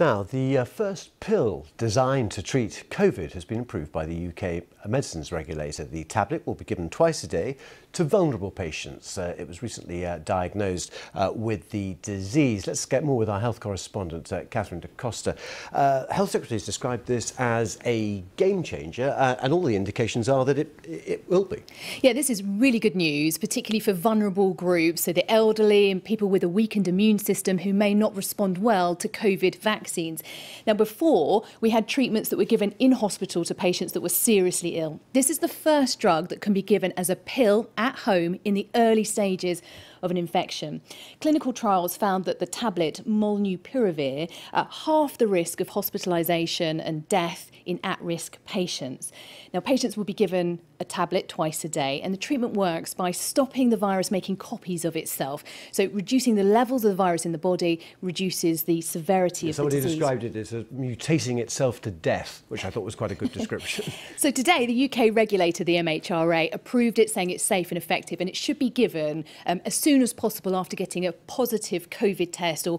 Now, the uh, first pill designed to treat COVID has been approved by the UK medicines regulator. The tablet will be given twice a day to vulnerable patients. Uh, it was recently uh, diagnosed uh, with the disease. Let's get more with our health correspondent, uh, Katharine Da Costa. Uh, health Secretary has described this as a game changer, and all the indications are that it, it will be. Yeah, this is really good news, particularly for vulnerable groups, so the elderly and people with a weakened immune system who may not respond well to COVID vaccines vaccines. Now, before, we had treatments that were given in hospital to patients that were seriously ill. This is the first drug that can be given as a pill at home in the early stages of an infection. Clinical trials found that the tablet molnupiravir uh, half the risk of hospitalisation and death in at-risk patients. Now, patients will be given a tablet twice a day, and the treatment works by stopping the virus making copies of itself. So, reducing the levels of the virus in the body reduces the severity yeah, of the disease. Somebody described it as mutating itself to death, which I thought was quite a good description. so, today, the UK regulator, the MHRA, approved it, saying it's safe and effective, and it should be given um, as soon soon as possible after getting a positive COVID test or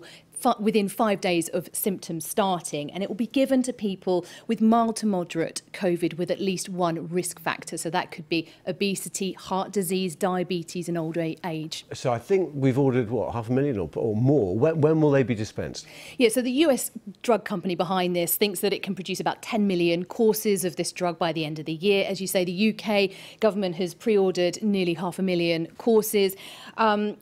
within five days of symptoms starting, and it will be given to people with mild to moderate COVID with at least one risk factor. So that could be obesity, heart disease, diabetes, and older age. So I think we've ordered what half a million or, or more. When, when will they be dispensed? Yeah, so the US drug company behind this thinks that it can produce about 10 million courses of this drug by the end of the year. As you say, the UK government has pre-ordered nearly half a million courses. Um,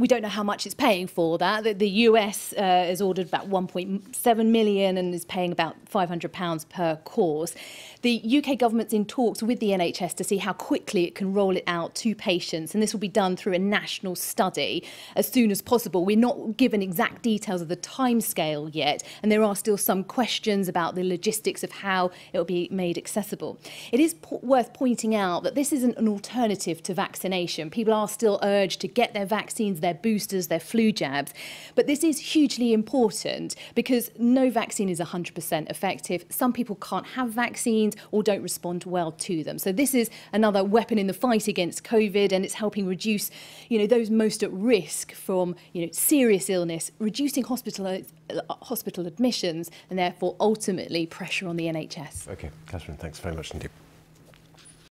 we don't know how much it's paying for that. The, the US uh, has ordered about 1.7 million and is paying about 500 pounds per course. The UK government's in talks with the NHS to see how quickly it can roll it out to patients, and this will be done through a national study as soon as possible. We're not given exact details of the timescale yet, and there are still some questions about the logistics of how it will be made accessible. It is po worth pointing out that this isn't an alternative to vaccination. People are still urged to get their vaccines, their boosters, their flu jabs, but this is hugely important because no vaccine is 100% effective. Some people can't have vaccines or don't respond well to them. So this is another weapon in the fight against COVID and it's helping reduce, you know, those most at risk from, you know, serious illness, reducing hospital uh, hospital admissions and therefore ultimately pressure on the NHS. Okay, Katharine, thanks very much indeed.